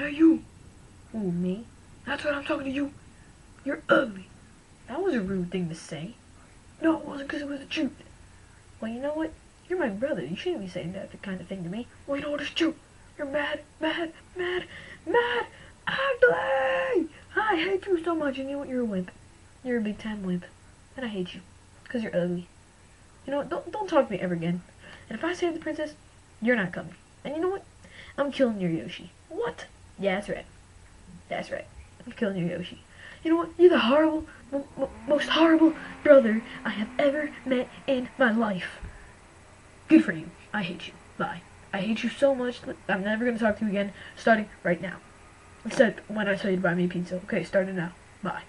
Hey, you. Ooh, me? That's what I'm talking to you. You're ugly. That was a rude thing to say. No, it wasn't because it was the truth. Well, you know what? You're my brother. You shouldn't be saying that kind of thing to me. Well, you know what? It's true. You're mad, mad, mad, mad, ugly. I hate you so much, and you know what? You're a wimp. You're a big time wimp. And I hate you. Because you're ugly. You know what? Don't, don't talk to me ever again. And if I save the princess, you're not coming. And you know what? I'm killing your Yoshi. What? Yeah, that's right. That's right. I'm killing your Yoshi. You know what? You're the horrible, mo- mo- most horrible brother I have ever met in my life. Good for you. I hate you. Bye. I hate you so much. That I'm never going to talk to you again, starting right now. Except when I tell you to buy me a pizza. Okay, starting now. Bye.